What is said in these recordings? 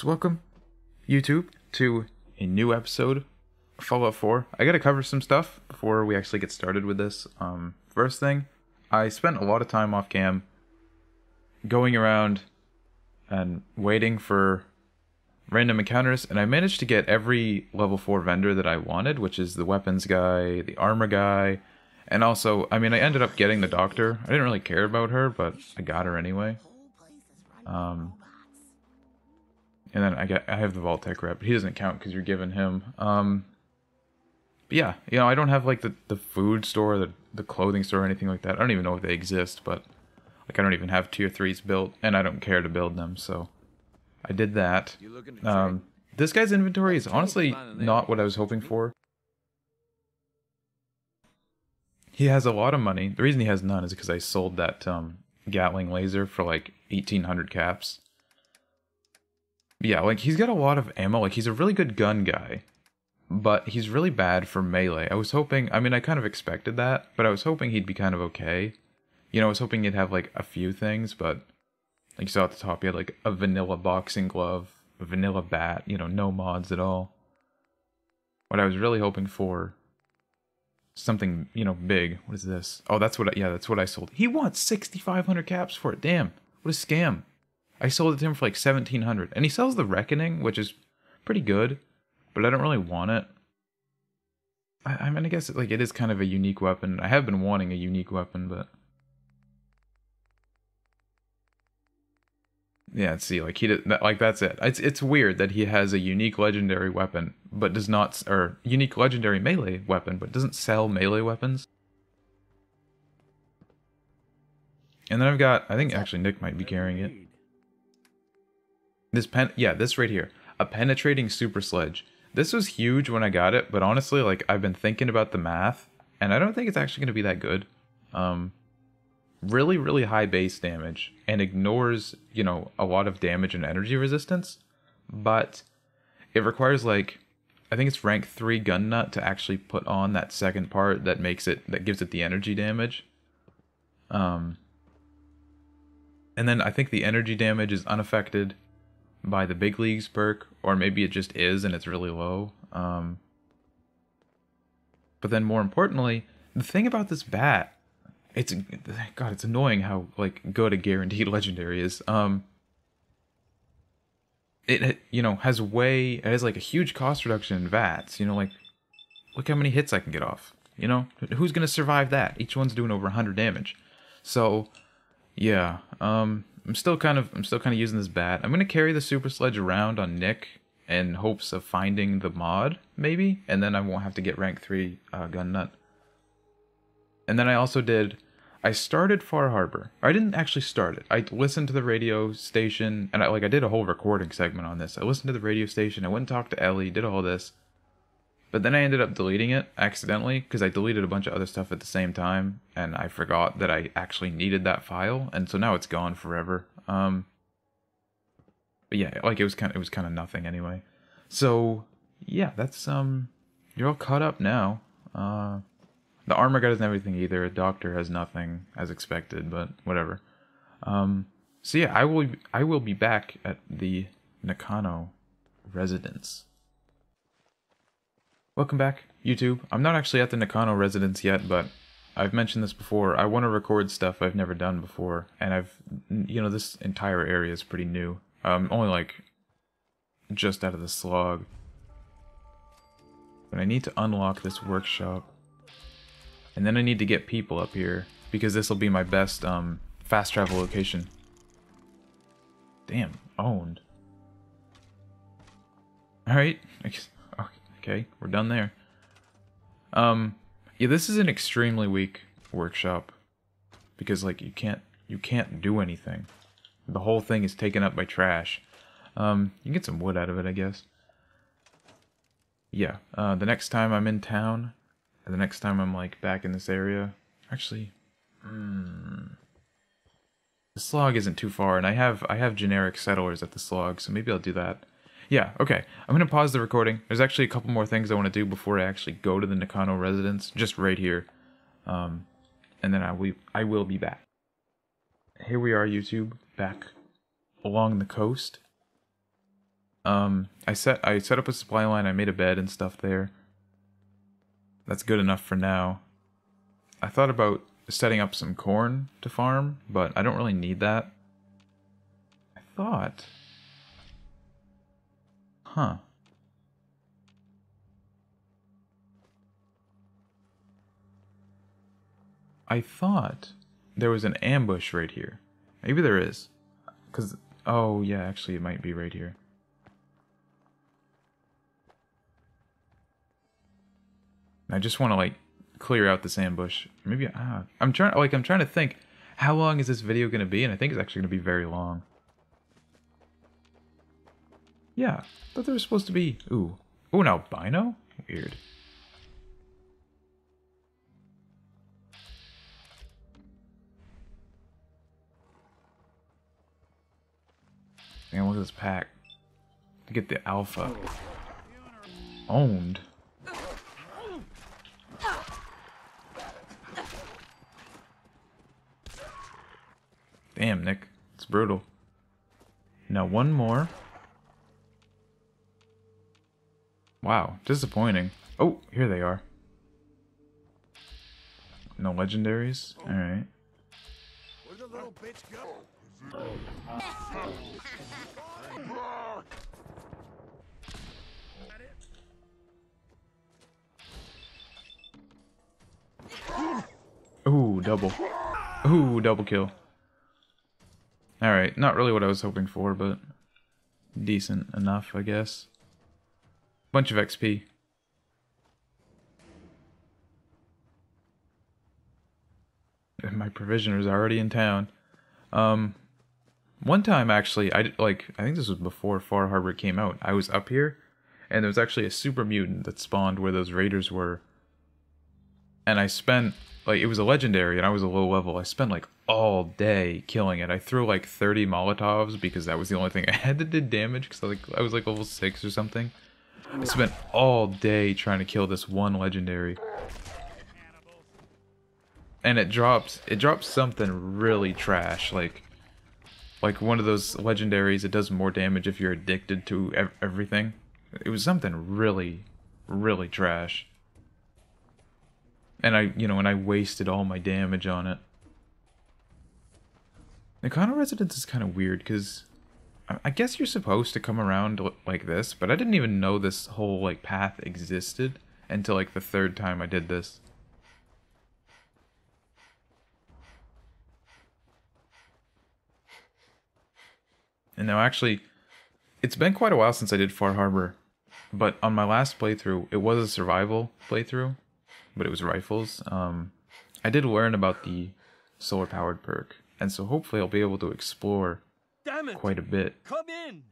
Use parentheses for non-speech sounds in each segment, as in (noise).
So welcome, YouTube, to a new episode of Fallout 4. I gotta cover some stuff before we actually get started with this. Um, first thing, I spent a lot of time off cam going around and waiting for random encounters, and I managed to get every level 4 vendor that I wanted, which is the weapons guy, the armor guy, and also, I mean, I ended up getting the doctor. I didn't really care about her, but I got her anyway. Um, and then I get I have the Vault-Tec rep. But he doesn't count because you're giving him. Um, but yeah, you know, I don't have like the, the food store, the the clothing store, or anything like that. I don't even know if they exist, but like I don't even have tier threes built, and I don't care to build them. So I did that. Um, this guy's inventory is honestly not what I was hoping for. He has a lot of money. The reason he has none is because I sold that um, Gatling laser for like 1800 caps. Yeah, like he's got a lot of ammo. Like he's a really good gun guy, but he's really bad for melee. I was hoping, I mean, I kind of expected that, but I was hoping he'd be kind of okay. You know, I was hoping he'd have like a few things, but like you saw at the top, he had like a vanilla boxing glove, a vanilla bat, you know, no mods at all. What I was really hoping for something, you know, big. What is this? Oh, that's what I, yeah, that's what I sold. He wants 6500 caps for it. Damn. What a scam. I sold it to him for like 1700 and he sells the Reckoning, which is pretty good, but I don't really want it. I, I mean, I guess like it is kind of a unique weapon. I have been wanting a unique weapon, but yeah, see, like he did, like that's it. It's it's weird that he has a unique legendary weapon, but does not, or unique legendary melee weapon, but doesn't sell melee weapons. And then I've got, I think actually Nick might be carrying it. This pen, yeah, this right here, a penetrating super sledge. This was huge when I got it, but honestly, like I've been thinking about the math, and I don't think it's actually going to be that good. Um, really, really high base damage and ignores, you know, a lot of damage and energy resistance, but it requires like, I think it's rank three gun nut to actually put on that second part that makes it that gives it the energy damage. Um, and then I think the energy damage is unaffected by the big leagues perk, or maybe it just is and it's really low. Um, but then more importantly, the thing about this bat, it's God, it's annoying how like good a guaranteed (laughs) legendary is. Um, it you know has way it has like a huge cost reduction in VATS. You know, like look how many hits I can get off. You know, who's gonna survive that? Each one's doing over 100 damage. So, yeah. Um, I'm still kind of I'm still kind of using this bat. I'm gonna carry the super sledge around on Nick in hopes of finding the mod maybe, and then I won't have to get rank three uh, gun nut. And then I also did. I started Far Harbor. I didn't actually start it. I listened to the radio station, and I like I did a whole recording segment on this. I listened to the radio station. I went and talked to Ellie. Did all this. But then I ended up deleting it accidentally because I deleted a bunch of other stuff at the same time and I forgot that I actually needed that file and so now it's gone forever. Um But yeah, like it was kind of it was kind of nothing anyway. So, yeah, that's um you're all caught up now. Uh the armor guy doesn't have anything either. Doctor has nothing as expected, but whatever. Um so yeah, I will I will be back at the Nakano residence. Welcome back, YouTube. I'm not actually at the Nakano residence yet, but I've mentioned this before. I want to record stuff I've never done before, and I've, you know, this entire area is pretty new. I'm only like just out of the slog. But I need to unlock this workshop. And then I need to get people up here, because this will be my best um, fast travel location. Damn, owned. Alright, okay, we're done there. Um, yeah, this is an extremely weak workshop because like you can't you can't do anything. The whole thing is taken up by trash. Um, you can get some wood out of it, I guess. Yeah, uh, the next time I'm in town, the next time I'm like back in this area, actually, hmm, the slog isn't too far, and I have I have generic settlers at the slog, so maybe I'll do that. Yeah, okay. I'm going to pause the recording. There's actually a couple more things I want to do before I actually go to the Nakano residence, just right here. Um, and then I will, I will be back. Here we are, YouTube, back along the coast. Um, I set I set up a supply line. I made a bed and stuff there. That's good enough for now. I thought about setting up some corn to farm, but I don't really need that. I thought. Huh. I thought there was an ambush right here. Maybe there is. Because, oh yeah, actually it might be right here. I just want to like clear out this ambush. Maybe ah, I'm trying like I'm trying to think how long is this video going to be and I think it's actually going to be very long. Yeah, thought there was supposed to be ooh. Ooh, an albino? Weird. Man, look at this pack. To get the alpha. Owned. Damn, Nick. It's brutal. Now one more. Wow, disappointing. Oh, here they are. No legendaries? Alright. Ooh, double. Ooh, double kill. Alright, not really what I was hoping for, but decent enough, I guess. Bunch of XP. And my provisioner's already in town. Um, one time actually, I like I think this was before Far Harbor came out. I was up here, and there was actually a super mutant that spawned where those raiders were. And I spent like it was a legendary, and I was a low level. I spent like all day killing it. I threw like 30 Molotovs because that was the only thing (laughs) I had that did damage because like, I was like level 6 or something. I spent all day trying to kill this one legendary. And it drops it drops something really trash like like one of those legendaries it does more damage if you're addicted to ev everything. It was something really really trash. And I, you know, and I wasted all my damage on it. Nakano Residence is kind of weird because I guess you're supposed to come around like this, but I didn't even know this whole like path existed until like the third time I did this. And now actually, it's been quite a while since I did Far Harbor, but on my last playthrough, it was a survival playthrough, but it was rifles. Um, I did learn about the solar powered perk, and so hopefully I'll be able to explore quite a bit. Come in!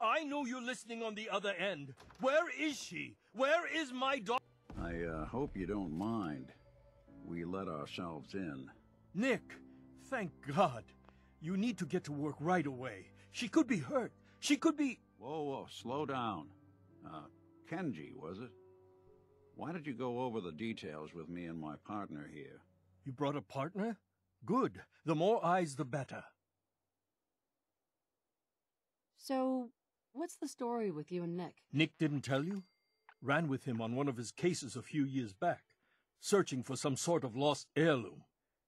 I know you're listening on the other end. Where is she? Where is my daughter? I uh, hope you don't mind. We let ourselves in. Nick, thank God. You need to get to work right away. She could be hurt. She could be... Whoa, whoa, slow down. Uh, Kenji, was it? Why did you go over the details with me and my partner here? You brought a partner? Good. The more eyes, the better. So, what's the story with you and Nick? Nick didn't tell you? Ran with him on one of his cases a few years back, searching for some sort of lost heirloom.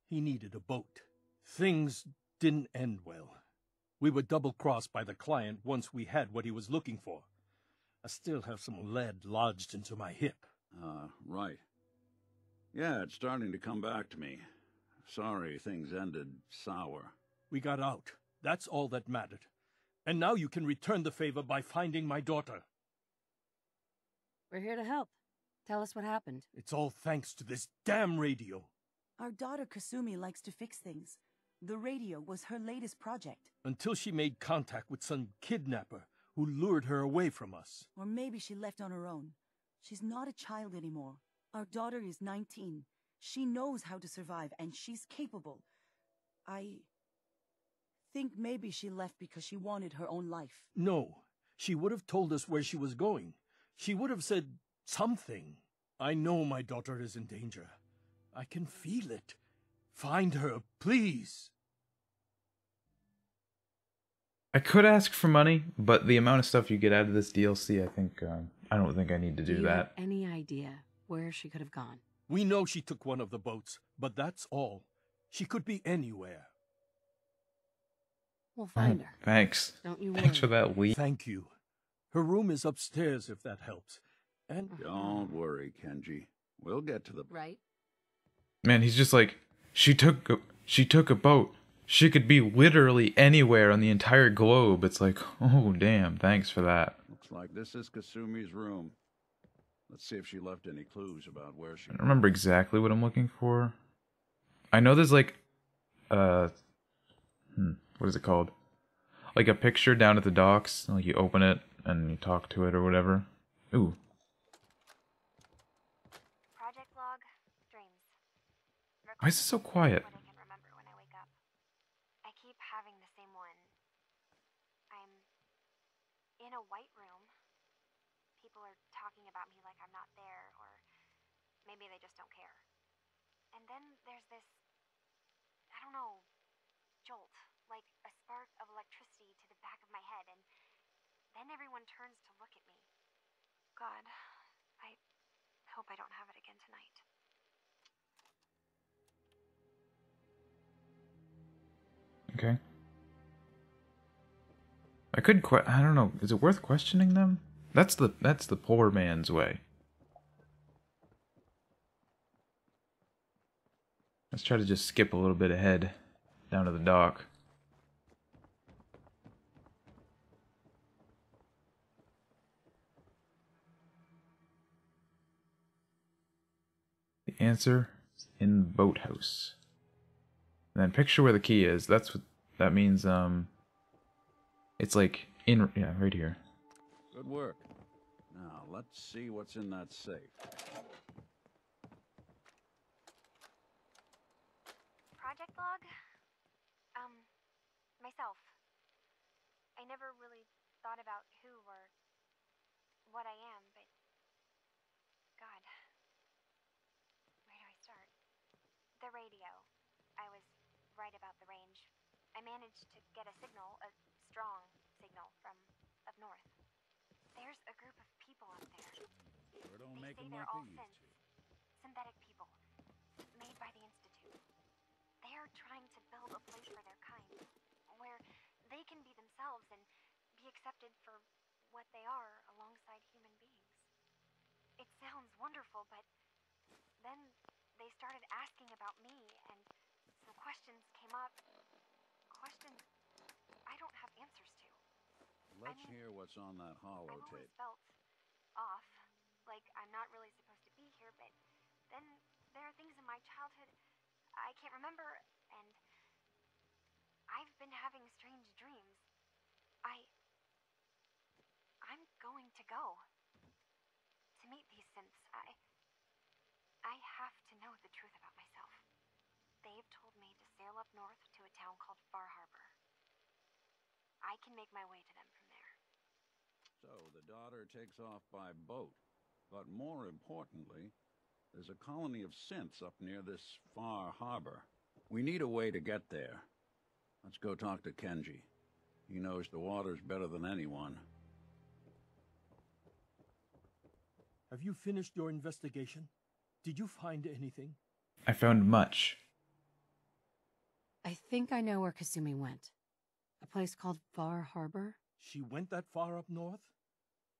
He needed a boat. Things didn't end well. We were double-crossed by the client once we had what he was looking for. I still have some lead lodged into my hip. Ah, uh, right. Yeah, it's starting to come back to me. Sorry things ended sour. We got out. That's all that mattered. And now you can return the favor by finding my daughter. We're here to help. Tell us what happened. It's all thanks to this damn radio. Our daughter Kasumi likes to fix things. The radio was her latest project. Until she made contact with some kidnapper who lured her away from us. Or maybe she left on her own. She's not a child anymore. Our daughter is 19. She knows how to survive, and she's capable. I think maybe she left because she wanted her own life. No. She would have told us where she was going. She would have said something. I know my daughter is in danger. I can feel it. Find her, please. I could ask for money, but the amount of stuff you get out of this DLC, I think uh, I don't think I need to do you that. have any idea where she could have gone? We know she took one of the boats, but that's all. She could be anywhere. We'll find her. Thanks. Don't you worry. Thanks for that lead. Thank you. Her room is upstairs if that helps. And Don't worry, Kenji. We'll get to the. Right? Man, he's just like she took a, she took a boat. She could be literally anywhere on the entire globe. It's like, oh damn, thanks for that. Looks like this is Kasumi's room. Let's see if she left any clues about where she. I don't remember exactly what I'm looking for. I know there's like, uh, what is it called? Like a picture down at the docks. Like you open it and you talk to it or whatever. Ooh, Project log, dreams. why is it so quiet? What I can remember when I wake up. I keep having the same one. I'm in a white room. People are talking about me like I'm not there, or maybe they just don't care. And then there's this, I don't know, jolt, like a spark of electricity to the back of my head, and then everyone turns to look at me. God, I hope I don't have it again tonight. Okay. I could que- I don't know. Is it worth questioning them? That's the that's the poor man's way. Let's try to just skip a little bit ahead down to the dock. Answer in the boathouse. And then picture where the key is. That's what that means. Um, it's like in yeah, right here. Good work. Now, let's see what's in that safe. Project log? Um, myself. I never really thought about who or what I am, but. God. Where do I start? The radio. I was right about the range. I managed to get a signal, a strong signal, from up north. There's a group of people up there. Sure don't They make say 'em they're like all they used synths. to. Synthetic people. Made by the Institute. They are trying to build a place for their kind. Where they can be themselves and be accepted for what they are alongside human beings. It sounds wonderful, but then they started asking about me and some questions came up. Questions I don't have answers to. Let's mean, hear what's on that I've hollow always tape. felt off, like I'm not really supposed to be here, but then there are things in my childhood I can't remember, and I've been having strange dreams. I. I'm going to go. To meet these synths, I. I have to know the truth about myself. They've told me to sail up north to a town called Far. I can make my way to them from there. So the daughter takes off by boat. But more importantly, there's a colony of synths up near this far harbor. We need a way to get there. Let's go talk to Kenji. He knows the waters better than anyone. have you finished your investigation? Did you find anything? I found much. I think I know where Kasumi went. A place called Far Harbor? She went that far up north?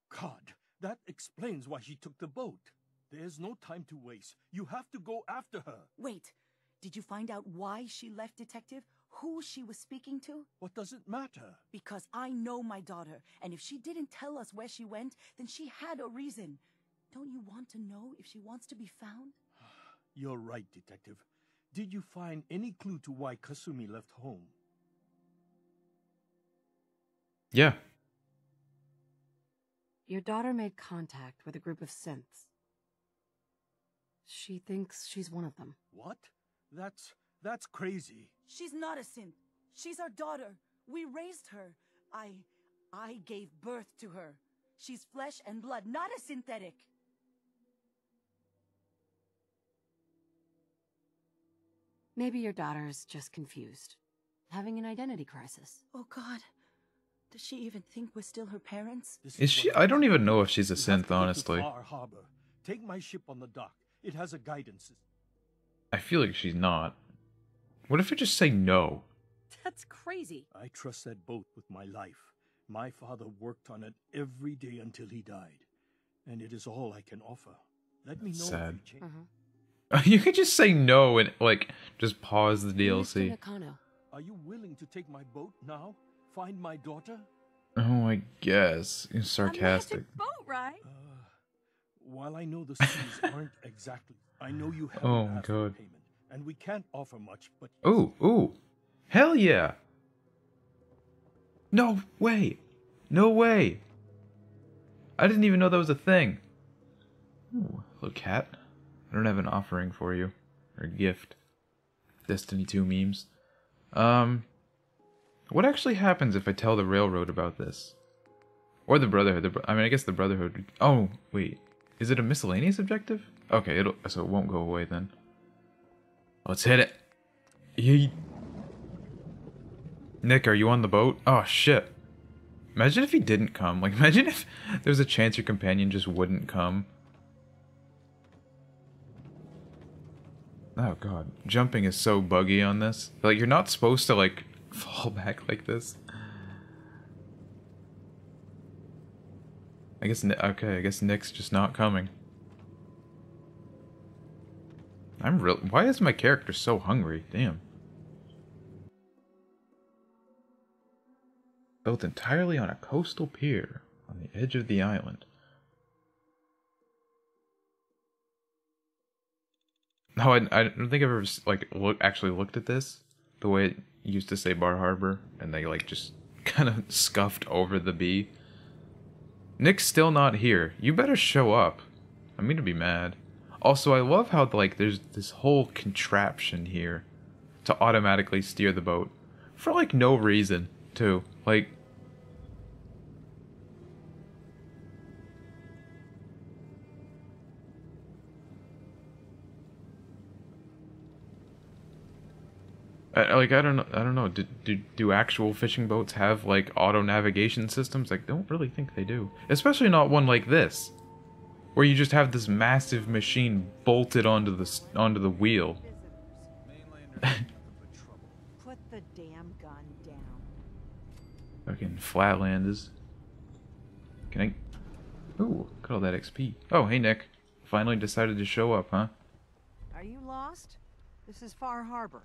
God, that explains why she took the boat. There's no time to waste. You have to go after her. Wait, did you find out why she left, Detective? Who she was speaking to? What does it matter? Because I know my daughter, and if she didn't tell us where she went, then she had a reason. Don't you want to know if she wants to be found? (sighs) You're right, Detective. Did you find any clue to why Kasumi left home? Yeah. Your daughter made contact with a group of synths. She thinks she's one of them. What? That's that's crazy. She's not a synth. She's our daughter. We raised her. I. I gave birth to her. She's flesh and blood, not a synthetic. Maybe your daughter is just confused, having an identity crisis. Oh God. Does she even think we're still her parents? This Is she? I don't even know if she's a You synth, go to honestly. Far Harbor. Take my ship on the dock. It has a guidance system. I feel like she's not. What if I just say no? That's crazy. I trust that boat with my life. My father worked on it every day until he died, and it is all I can offer. Let me know Sad. if you change. Uh-huh. (laughs) You could just say no and like just pause the Mr. DLC. Nakano. Are you willing to take my boat now? Find my daughter? Oh, I guess. You're sarcastic. boat ride. Uh, while I know the seas (laughs) aren't exactly, I know you haven't Oh, asked God. payment, and we can't offer much. But Ooh, ooh. Hell yeah. No way. No way. I didn't even know that was a thing. Ooh, little cat. I don't have an offering for you. Or a gift. Destiny 2 memes. Um. What actually happens if I tell the Railroad about this? Or the Brotherhood. The, I mean, I guess the Brotherhood. Oh, wait. Is it a miscellaneous objective? Okay, it'll so it won't go away then. Let's hit it. Yeet. Nick, are you on the boat? Oh shit. Imagine if he didn't come. Like (laughs) imagine if there was a chance your companion just wouldn't come. Oh god. Jumping is so buggy on this. Like you're not supposed to like fall back like this. I guess okay, I guess Nick's just not coming. I'm real why is my character so hungry? Damn. built entirely on a coastal pier on the edge of the island. No, I, I don't think I've ever like look actually looked at this the way used to say Bar Harbor, and they like just (laughs) kind of scuffed over the B. Nick's still not here. You better show up. I'm gonna be mad. Also, I love how like there's this whole contraption here to automatically steer the boat for like no reason too. Like I, like I don't know I don't know do, do do actual fishing boats have like auto navigation systems? I don't really think they do. Especially not one like this where you just have this massive machine bolted onto the onto the wheel. Put the damn gun down. Fucking Flatlanders. Can I? Ooh, look at all that XP. Oh, hey Nick. Finally decided to show up, huh? Are you lost? This is Far Harbor.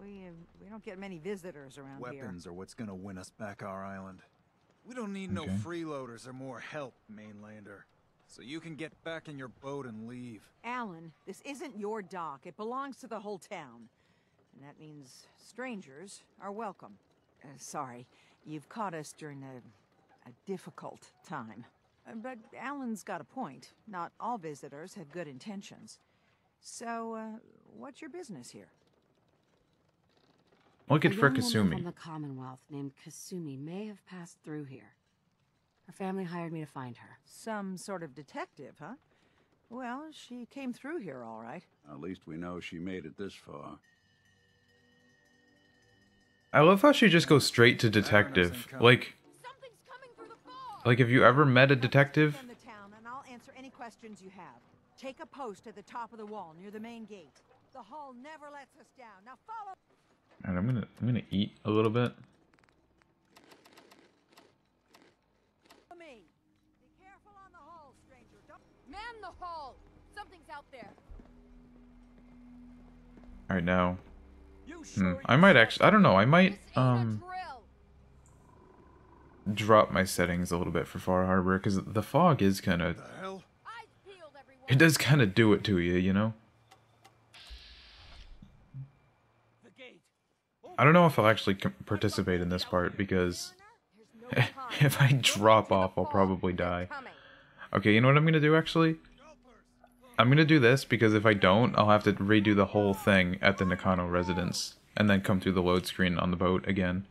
We uh, we don't get many visitors around here. Weapons are what's gonna win us back our island. We don't need no freeloaders or more help, mainlander. So you can get back in your boat and leave. Allen, this isn't your dock. It belongs to the whole town. And that means strangers are welcome. Uh, sorry, you've caught us during a, a difficult time. Uh, but Allen's got a point. Not all visitors have good intentions. So, uh, what's your business here? Looking a for young woman from Kasumi. the Commonwealth named Kasumi may have passed through here. Her family hired me to find her. Some sort of detective, huh? Well, she came through here all right. At least we know she made it this far. I love how she just goes straight to detective. Like, Something's coming through the fog. like if you ever met a detective, In the town, and I'll answer any questions you have. Take a post at the top of the wall near the main gate. The hull never lets us down. Now follow and I'm gonna I'm gonna eat a little bit. me. Be careful on the hull, stranger. Don't Man the hull! Something's out there. All right now. Hmm, I might actually I don't know. I might um drop my settings a little bit for Far Harbor because the fog is kind of The hell? Eyes peeled, everyone. it does kind of do it to you, you know. the gate? I don't know if I'll actually participate in this part because (laughs) if I drop off, I'll probably die. Okay, you know what I'm gonna do actually? I'm gonna do this because if I don't, I'll have to redo the whole thing at the Nakano residence and then come through the load screen on the boat again.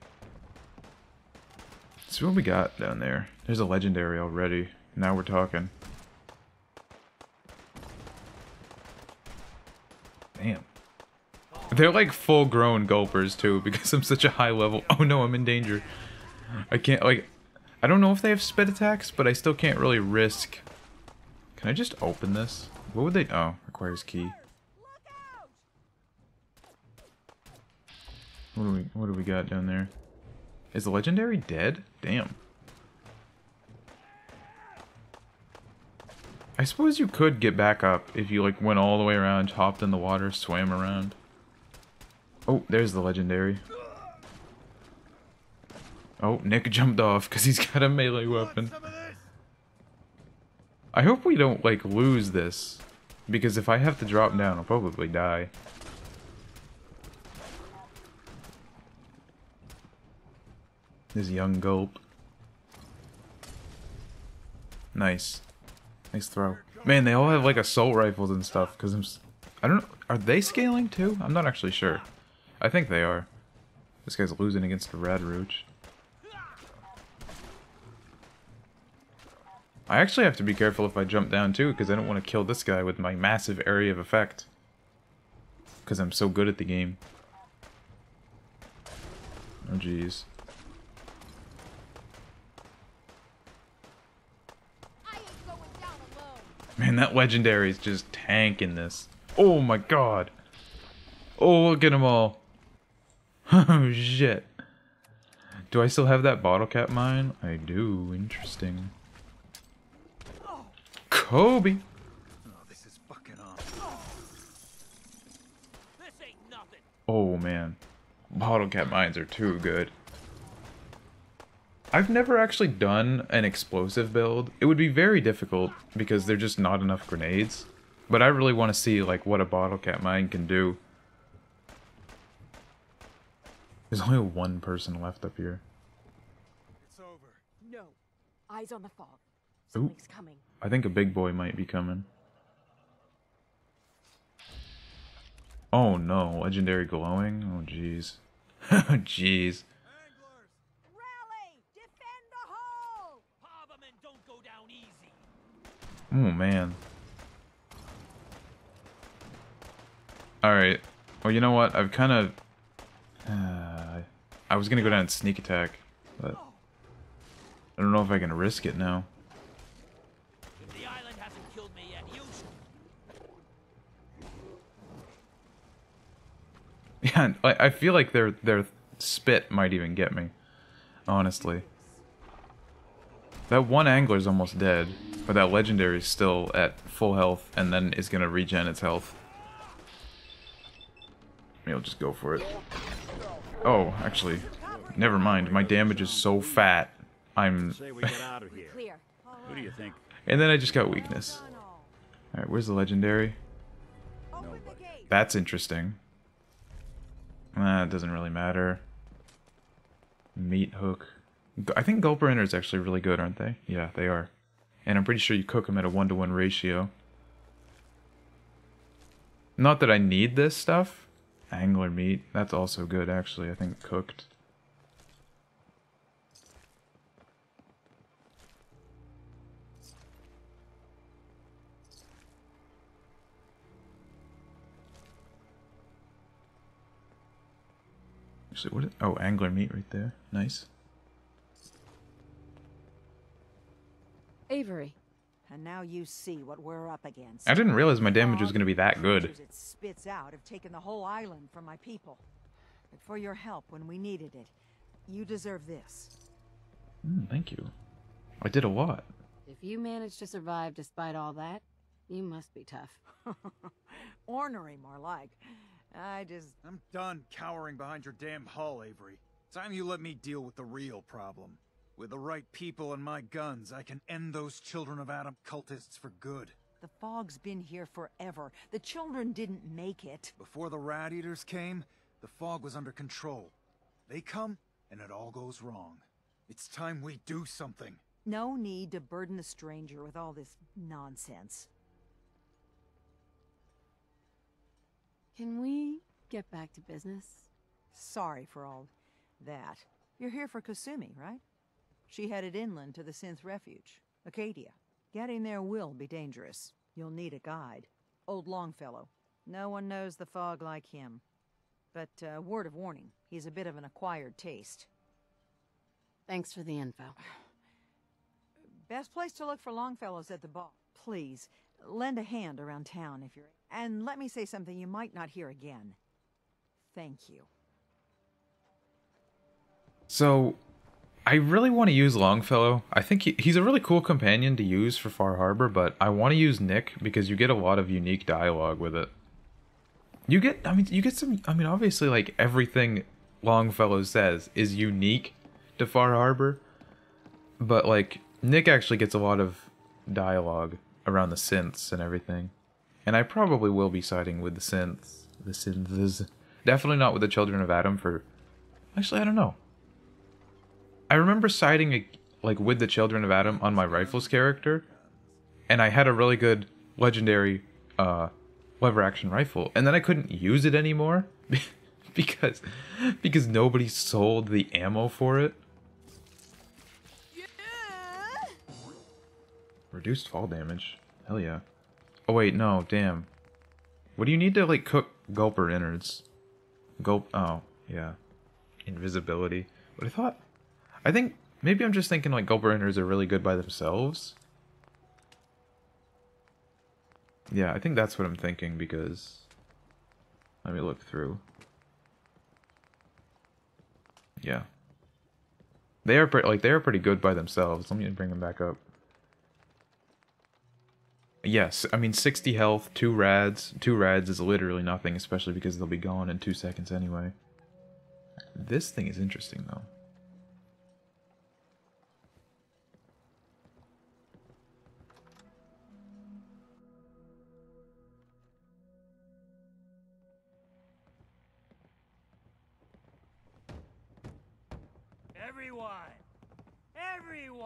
See what we got down there. There's a legendary already. Now we're talking. Damn. They're like full grown gulpers too because I'm such a high level. (laughs) Oh no, I'm in danger. I can't like I don't know if they have spit attacks, but I still can't really risk. Can I just open this? What would they oh, requires key. What do we what do we got down there? Is the legendary dead? Damn. I suppose you could get back up if you like went all the way around, hopped in the water, swam around. Oh, there's the legendary. Oh, Nick jumped off because he's got a melee weapon. I hope we don't, like, lose this. Because if I have to drop down, I'll probably die. This young gulp. Nice. Nice throw. Man, they all have, like, assault rifles and stuff. Because I'm... I don't know. Are they scaling, too? I'm not actually sure. I think they are. This guy's losing against the Red Roach. I actually have to be careful if I jump down too, because I don't want to kill this guy with my massive area of effect. Because I'm so good at the game. Oh jeez. Man, that legendary is just tanking this. Oh my god. Oh, look at them all. (laughs) Oh shit. Do I still have that bottle cap mine? I do. Interesting. Kobe. Oh, man, bottle cap mines are too good. I've never actually done an explosive build. It would be very difficult because there's just not enough grenades. But I really want to see like what a bottle cap mine can do. There's only one person left up here. It's over. No. Eyes on the fog. Ooh. Something's coming. I think a big boy might be coming. Oh no, legendary glowing? Oh jeez. (laughs) Oh jeez. Rally! Defend the hull! Don't go down easy. Oh man. Alright. Well, you know what? I've kind of... (sighs) Uh, I was gonna go down and sneak attack, but... I don't know if I can risk it now. If the island hasn't killed me yet, you. (laughs) Yeah, I I feel like their their spit might even get me. Honestly. That one angler's almost dead, but that legendary is still at full health and then is gonna regen its health. Maybe I'll just go for it. Oh, actually, never mind. My damage is so fat. I'm... Say we get out of here. Clear. Who do you think? and then I just got weakness. Alright, where's the legendary? That's interesting. That doesn't really matter. Meat hook. I think Gulper innards actually really good, aren't they? Yeah, they are. And I'm pretty sure you cook them at a one to one ratio. Not that I need this stuff. Angler meat. That's also good, actually. I think cooked. Actually, what? Is, oh, angler meat right there. Nice. Avery. And now you see what we're up against. I didn't realize my damage was going to be that good. Creatures It spits out have taken the whole island from my people. But for your help when we needed it, you deserve this. Mm, thank you. I did a lot. If you managed to survive despite all that, you must be tough. (laughs) Ornery, more like. I just. I'm done cowering behind your damn hull, Avery. Time you let me deal with the real problem. With the right people and my guns, I can end those Children of Atom cultists for good. The fog's been here forever. The children didn't make it. Before the Rat Eaters came, the fog was under control. They come, and it all goes wrong. It's time we do something. No need to burden the stranger with all this nonsense. Can we get back to business? Sorry for all that. You're here for Kasumi, right? She headed inland to the Synth Refuge, Acadia. Getting there will be dangerous. You'll need a guide. Old Longfellow. No one knows the fog like him. But, uh, word of warning, he's a bit of an acquired taste. Thanks for the info. Best place to look for Longfellow's at the bar. Please, lend a hand around town if you're... And let me say something you might not hear again. Thank you. So, I really want to use Longfellow. I think he, he's a really cool companion to use for Far Harbor, but I want to use Nick because you get a lot of unique dialogue with it. You get, I mean, you get some, I mean, obviously, like, everything Longfellow says is unique to Far Harbor, but, like, Nick actually gets a lot of dialogue around the synths and everything. And I probably will be siding with the synths. The synths. Definitely not with the Children of Atom for. Actually, I don't know. I remember siding like with the Children of Atom on my Rifles character, and I had a really good legendary uh, lever action rifle, and then I couldn't use it anymore (laughs) because because nobody sold the ammo for it. Reduced fall damage. Hell yeah. Oh wait, no, damn. What do you need to like cook gulper innards? Gulp oh, yeah. Invisibility. But I thought I think maybe I'm just thinking like innards are really good by themselves. Yeah, I think that's what I'm thinking because let me look through. Yeah. They are pretty like they are pretty good by themselves. Let me bring them back up. Yes, I mean 60 health, 2 rads. 2 rads is literally nothing, especially because they'll be gone in 2 seconds anyway. This thing is interesting though.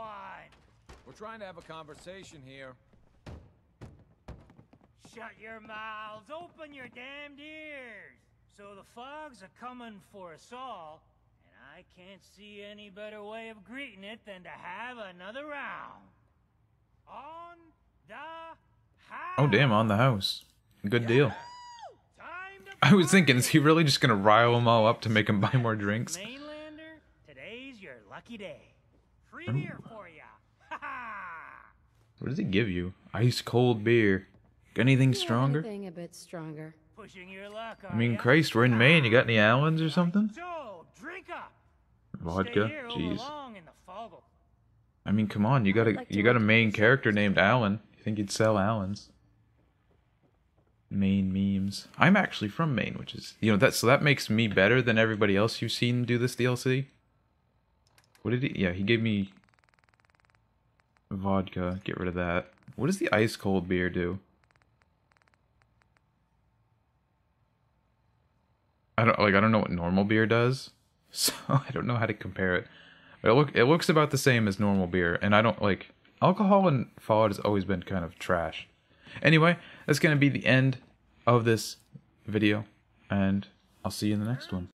Everyone! We're trying to have a conversation here. Shut your mouths, open your damned ears! So the fogs are coming for us all, and I can't see any better way of greeting it than to have another round. On the house! Oh damn, on the house. Good deal. I was thinking, is he really just gonna rile them all up to make them buy more drinks? Mainlander, today's your lucky day. Free beer for ya! (laughs) Ha ha! What does he give you? Ice cold beer. Got anything Yeah, stronger? Anything a bit stronger. Pushing your luck, I mean, Christ, we're in Maine. You got any Allens or something? So, drink up! Vodka? Jeez. along in the foggle. I mean, come on. You got a like you got a main character named Allen. You think you'd sell Allens? Maine memes. I'm actually from Maine, which is you know that so that makes me better than everybody else you've seen do this DLC. What did he? Yeah, he gave me vodka. Get rid of that. What does the ice cold beer do? I don't like. I don't know what normal beer does, (laughs) so I don't know how to compare it. But it look it looks about the same as normal beer, and I don't like alcohol and Fallout has always been kind of trash. Anyway, that's gonna be the end of this video, and I'll see you in the next one.